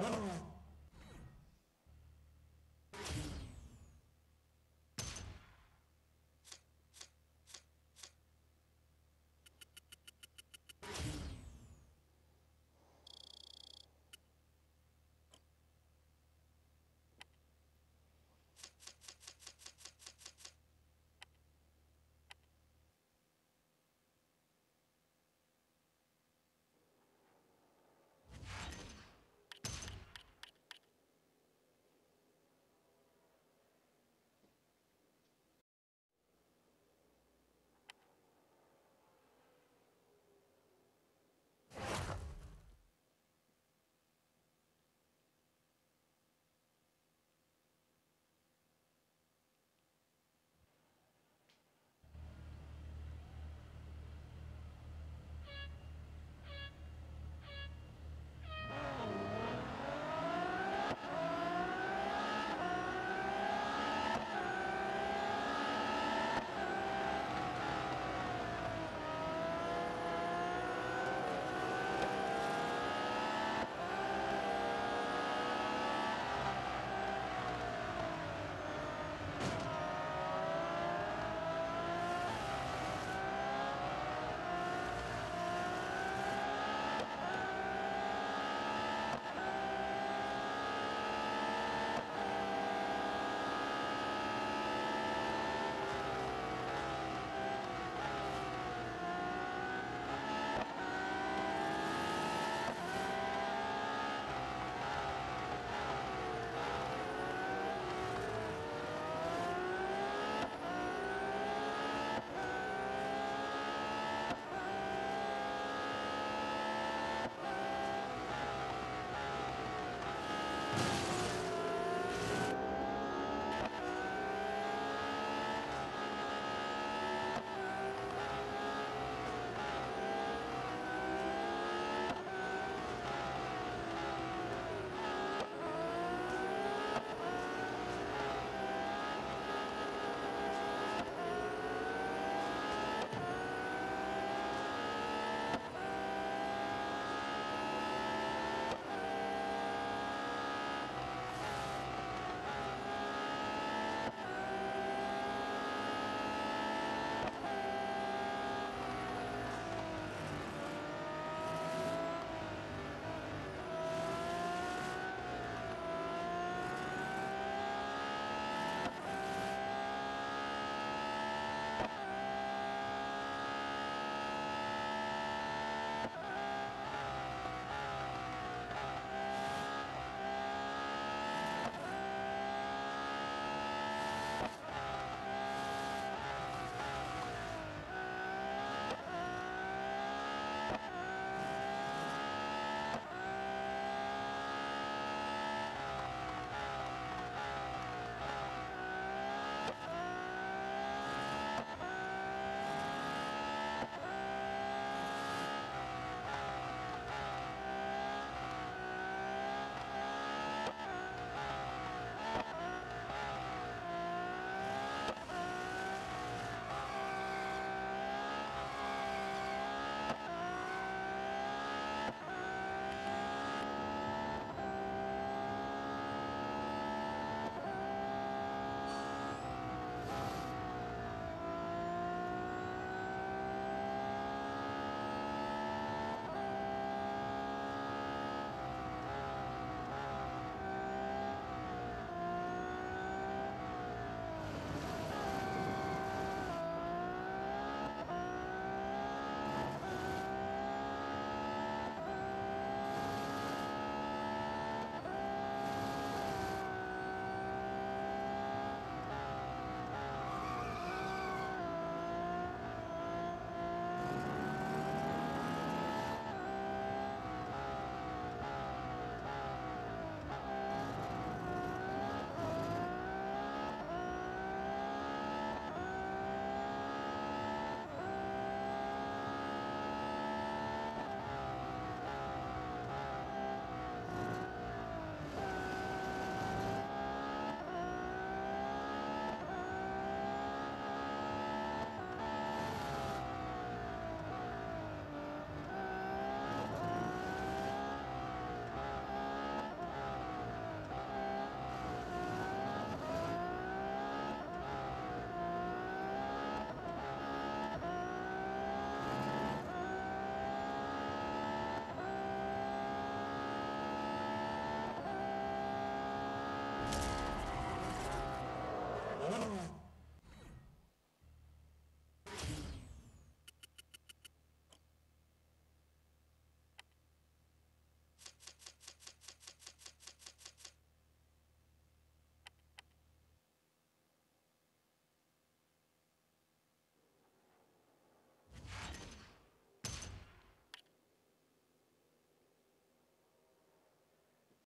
Oh.